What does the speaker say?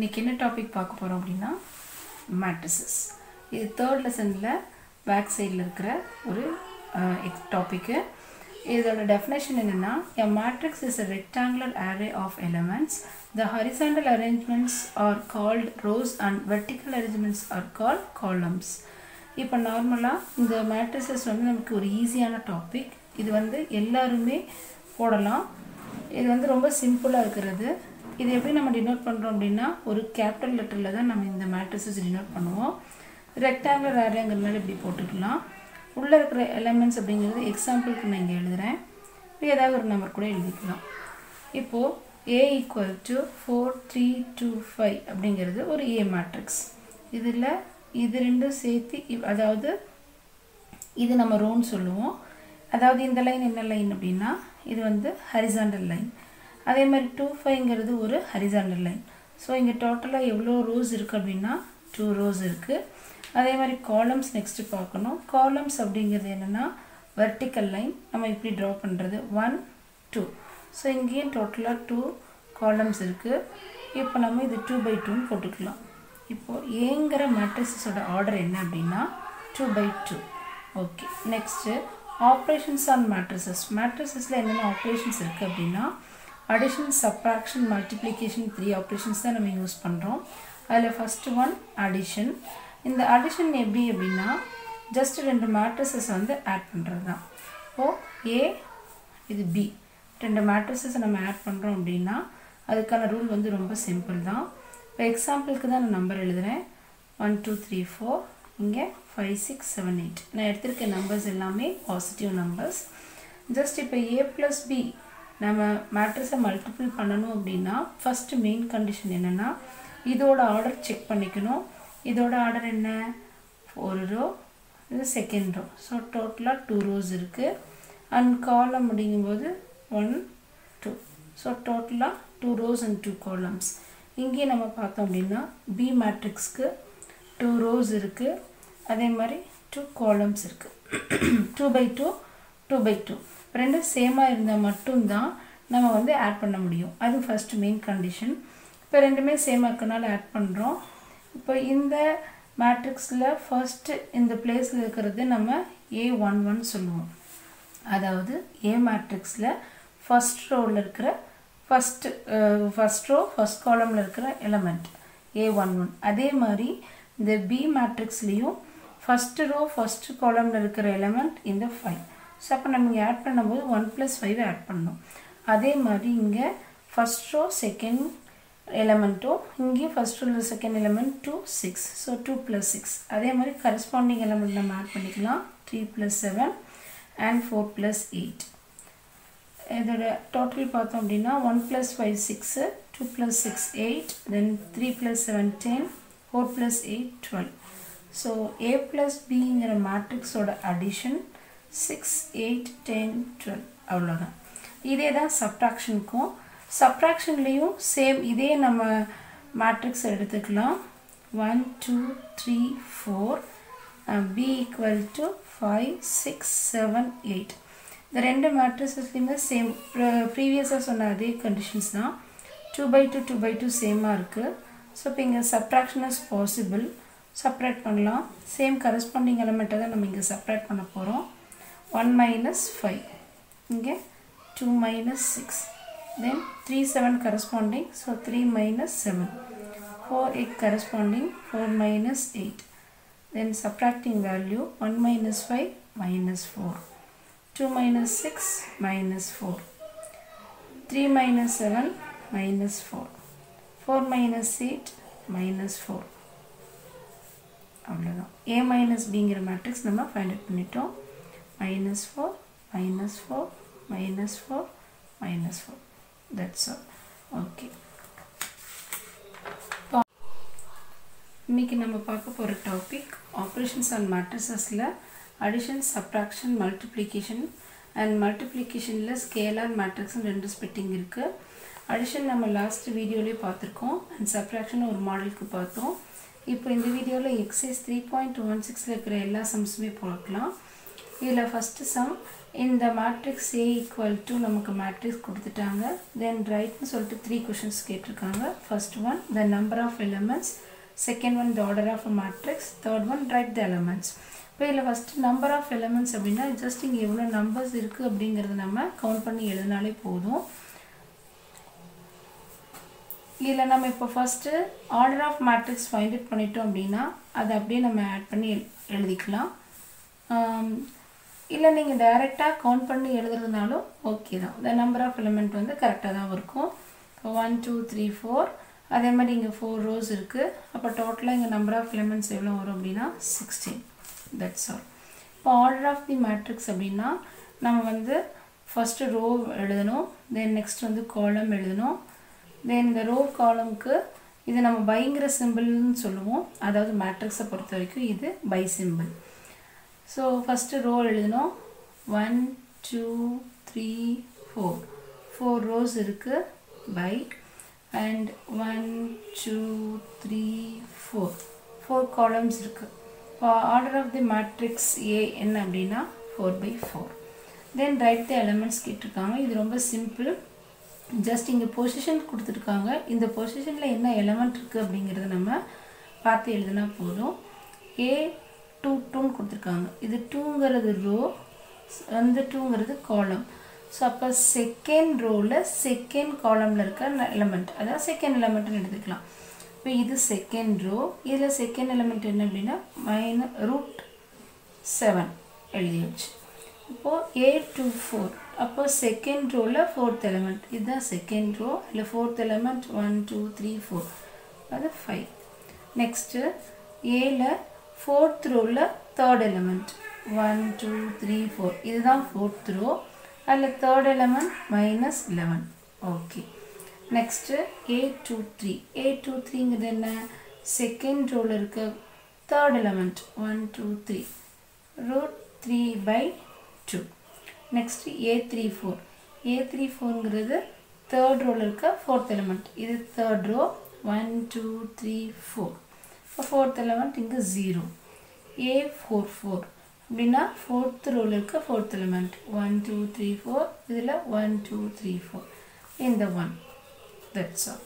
இன்றைக்கி என்ன டாபிக் பார்க்க போகிறோம் அப்படின்னா மேட்ரிசஸ் இது தேர்ட் லெசனில் பேக் சைடில் இருக்கிற ஒரு எக்ஸ் டாப்பிக்கு இதோட டெஃபினேஷன் என்னென்னா a matrix is a rectangular array of elements the horizontal arrangements are called rows and vertical arrangements are called columns இப்போ நார்மலாக இந்த மேட்ரிசஸ் வந்து நமக்கு ஒரு ஈஸியான டாபிக் இது வந்து எல்லாருமே போடலாம். இது வந்து ரொம்ப சிம்பிளாக இருக்கிறது. இது எப்படி நம்ம டினோட் பண்ணுறோம் அப்படின்னா ஒரு கேபிட்டல் லெட்டரில் தான் நம்ம இந்த மேட்ரிசஸ் டினோட் பண்ணுவோம். ரெக்டாங்குலர் ஆரேங்கிறதுனால இப்படி போட்டுக்கலாம். உள்ளே இருக்கிற எலமெண்ட்ஸ் அப்படிங்கிறது எக்ஸாம்பிளுக்கு நான் இங்கே எழுதுகிறேன் இப்போ ஏதாவது ஒரு நம்பர் கூட எழுதிக்கலாம். இப்போது A equal to four three two five அப்படிங்கிறது ஒரு ஏ மேட்ரிக்ஸ் இதில் இது ரெண்டும் சேர்த்து இவ்- அதாவது இது நம்ம ரோன்னு சொல்லுவோம். அதாவது இந்த லைன் என்ன லைன் அப்படின்னா இது வந்து ஹரிசாண்டல் லைன் அதே மாதிரி டூ ஃபைவ்ங்கிறது ஒரு ஹரிசாண்டல் லைன் ஸோ இங்கே டோட்டலாக எவ்வளோ ரோஸ் இருக்குது அப்படின்னா டூ ரோஸ் இருக்குது அதே மாதிரி காலம்ஸ் நெக்ஸ்ட்டு பார்க்கணும். காலம்ஸ் அப்படிங்கிறது என்னென்னா வெர்டிக்கல் லைன் நம்ம இப்படி ட்ரா பண்ணுறது ஒன் டூ ஸோ இங்கேயும் டோட்டலாக டூ காலம்ஸ் இருக்குது இப்போ நம்ம இது டூ பை டூன்னு போட்டுக்கலாம். இப்போது ஏங்கிற மேட்ரிசஸோட ஆர்டர் என்ன அப்படின்னா two by two okay next operations on matrices மேட்ரிசஸில் என்னென்ன ஆப்ரேஷன்ஸ் இருக்குது அப்படின்னா addition subtraction multiplication three operations தான் நம்ம யூஸ் பண்ணுறோம் அதில் ஃபஸ்ட்டு ஒன் அடிஷன் இந்த அடிஷன் எப்படி அப்படின்னா ஜஸ்ட் ரெண்டு மேட்ரஸஸ் வந்து ஆட் பண்ணுறது தான் இப்போது ஏ இது பி ரெண்டு மேட்ரஸஸ் நம்ம ஆட் பண்ணுறோம் அப்படின்னா அதுக்கான ரூல் வந்து ரொம்ப சிம்பிள் தான். இப்போ எக்ஸாம்பிளுக்கு தான் நான் நம்பர் எழுதுகிறேன் ஒன் டூ த்ரீ ஃபோர் இங்கே ஃபைவ் சிக்ஸ் செவன் எயிட் நான் எடுத்திருக்க நம்பர்ஸ் எல்லாமே பாசிட்டிவ் நம்பர்ஸ் ஜஸ்ட் இப்போ ஏ ப்ளஸ் பி நம்ம மேட்ரஸை மல்டிபிள் பண்ணணும் அப்படின்னா ஃபஸ்ட்டு மெயின் கண்டிஷன் என்னென்னா இதோட ஆர்டர் செக் பண்ணிக்கணும். இதோட ஆர்டர் என்ன? ஒரு ரோ இது செகண்ட் ரோ ஸோ டோட்டலாக டூ ரோஸ் இருக்குது அண்ட் காலம் அப்படிங்கும்போது ஒன் டூ ஸோ டோட்டலாக two rows and two columns இங்கே நம்ம பார்த்தோம் அப்படின்னா பி மேட்ரிக்ஸ்க்கு டூ ரோஸ் இருக்குது அதே மாதிரி டூ காலம்ஸ் இருக்குது two by two two by two ரெண்டும் சேமாக இருந்தால் மட்டும்தான் நம்ம வந்து ஆட் பண்ண முடியும். அது ஃபஸ்ட் மெயின் கண்டிஷன் இப்போ ரெண்டுமே சேமாக இருக்கனால ஆட் பண்ணுறோம் இப்போ இந்த மேட்ரிக்ஸில் ஃபஸ்ட்டு இந்த பிளேஸில் இருக்கிறது நம்ம ஏ ஒன் ஒன் சொல்லுவோம். அதாவது ஏ மேட்ரிக்ஸில் ஃபஸ்ட் ரோவில் இருக்கிற ஃபஸ்ட்டு ஃபஸ்ட் ரோ ஃபஸ்ட் காலமில் இருக்கிற எலமெண்ட் ஏ ஒன் ஒன் அதே மாதிரி இந்த பி மேட்ரிக்ஸ்லேயும் ஃபஸ்ட்டு ரோ ஃபஸ்ட்டு காலமில் இருக்கிற எலமெண்ட் இந்த ஃபைவ் ஸோ அப்போ நம்ம இங்கே ஆட் பண்ணும்போது ஒன் ப்ளஸ் ஃபைவ் ஆட் பண்ணணும். அதே மாதிரி இங்கே ஃபஸ்ட் ரோ செகண்ட் எலமெண்ட்டும் இங்கே ஃபஸ்ட் உள்ள second element two six so two plus six அதே மாதிரி கரஸ்பாண்டிங் எலமெண்ட் நம்ம ஆட் பண்ணிக்கலாம். Three plus seven and four plus eight இதோட டோட்டல் பார்த்தோம் அப்படின்னா one plus five six two plus six eight then three plus seven ten four plus eight twelve so A plus பிங்கிற மேட்ரிக்ஸோட addition six eight ten twelve அவ்வளோதான் இதே தான் சப்ட்ராக்ஷனுக்கும் சப்ட்ராக்ஷன்லேயும் same இதே நம்ம matrix எடுத்துக்கலாம். One two three four B equal to five six seven eight இந்த ரெண்டு மேட்ரிசஸ்லையுமே சேம் ப்ரீவியஸாக சொன்ன அதே கண்டிஷன்ஸ் தான். Two by two two by two சேமாக இருக்குது ஸோ இப்போ இங்கே சப்ராக்ஷன் இஸ் பாசிபிள் செப்ரேட் பண்ணலாம். சேம் கரஸ்பாண்டிங் எலமெண்ட்டை தான் நம்ம இங்கே செப்ரேட் பண்ண போகிறோம் ஒன் மைனஸ் ஃபைவ் இங்கே two minus six then three seven corresponding so three minus seven four eight corresponding four minus eight then subtracting value 1 minus 5 minus 4 2 minus 6 minus 4 3 minus 7 minus 4 4 minus 8 minus 4 அவ்வளோதான் ஏ minus பிங்கிற matrix நம்ம find out பண்ணிட்டோம் minus four minus four minus four minus four that's all okay இன்றைக்கி நம்ம பார்க்க போகிற topic operations and மேட்ரிசஸில் addition subtraction multiplication and மல்டிப்ளிகேஷனில் ஸ்கேலார் மேட்ரிக்ஸ்னு ரெண்டு ஸ்பிட்டிங் இருக்குது அடிஷன் நம்ம லாஸ்ட் வீடியோலேயே பார்த்துருக்கோம். அண்ட் சப்ராக்ஷன் ஒரு மாடலுக்கு பார்த்தோம். இப்போ இந்த வீடியோவில் எக்ஸைஸ் த்ரீ பாயிண்ட் ஒன் சிக்ஸில் இருக்கிற எல்லா சம்ஸுமே பார்க்கலாம். இதில் ஃபஸ்ட்டு சம் இந்த மேட்ரிக்ஸ் ஏ ஈக்குவல் டு நமக்கு மேட்ரிக்ஸ் கொடுத்துட்டாங்க. தென் ரைட்னு சொல்லிட்டு த்ரீ கொஷின்ஸ் கேட்டிருக்காங்க. First one the number of elements second one the order of a matrix third one write the elements இப்போ இதில் ஃபஸ்ட்டு நம்பர் ஆஃப் எலமெண்ட்ஸ் அப்படின்னா just இங்கே எவ்வளோ நம்பர்ஸ் இருக்குது அப்படிங்கிறத நம்ம கவுண்ட் பண்ணி எழுதினாலே போதும். இதில் நம்ம இப்போ first order of matrix find out பண்ணிட்டோம் அப்படின்னா அதை அப்படியே நம்ம ஆட் பண்ணி எழு எழுதிக்கலாம் இல்லை நீங்கள் டைரெக்டாக கவுண்ட் பண்ணி எழுதுறதுனாலும் ஓகே தான். த நம்பர் ஆஃப் எலிமெண்ட் வந்து கரெக்டாக தான் இருக்கும். இப்போ ஒன் டூ த்ரீ ஃபோர் அதே மாதிரி இங்கே ஃபோர் ரோஸ் இருக்குது அப்போ டோட்டலாக இங்கே நம்பர் ஆஃப் எலிமெண்ட்ஸ் எவ்வளோ வரும் அப்படின்னா சிக்ஸ்டீன் தட்ஸ் ஆல் இப்போ ஆர்டர் ஆஃப் தி மேட்ரிக்ஸ் அப்படின்னா நம்ம வந்து ஃபஸ்ட்டு ரோ எழுதணும். தென் நெக்ஸ்ட் வந்து காலம் எழுதணும். தென் இந்த ரோ காலம்க்கு இது நம்ம பைங்கிற சிம்பிள்னு சொல்லுவோம். அதாவது மேட்ரிக்ஸை பொறுத்த வரைக்கும் இது by simple so first row எழுதணும் one two three four four rows இருக்குது by and one two three four four columns இருக்குது இப்போ order of the matrix A என்ன அப்படின்னா four by four then write the elements கேட்டிருக்காங்க. இது ரொம்ப simple just இங்கே பொசிஷன் கொடுத்துருக்காங்க. இந்த பொசிஷனில் என்ன எலமெண்ட் இருக்குது அப்படிங்கிறத நம்ம பார்த்து எழுதினா போதும். ஏ டூ டூன்னு கொடுத்துருக்காங்க. இது டூங்கிறது ரோ அந்த டூங்கிறது காலம் ஸோ அப்போ செகண்ட் ரோவில் செகண்ட் காலமில் இருக்க எலமெண்ட் அதாவது செகண்ட் எலமெண்ட்னு எடுத்துக்கலாம். இப்போ இது செகண்ட் ரோ இதில் செகண்ட் எலமெண்ட் என்ன அப்படின்னா மைன ரூட் செவன் எழுதியாச்சு. இப்போது ஏ டூ ஃபோர் அப்போ செகண்ட் ரோவில் ஃபோர்த் எலமெண்ட் இதுதான் செகண்ட் ரோ இல்லை fourth element one two three four அது ஃபைவ் நெக்ஸ்ட்டு ஏல fourth ரோவில் third element one two three four இதுதான் ஃபோர்த் ரோ அதில் third element minus eleven okay next A two three A two த்ரீங்கிறது என்ன? Second ரோவில் இருக்க third element one two three root three by two next A three four A three ஃபோருங்கிறது third ரோவில் இருக்க fourth element இது third row one two three four fourth element இங்கே zero A four four அப்படின்னா fourth ரோவில் இருக்க fourth element one two three four இதில் one two three four இந்த one that's all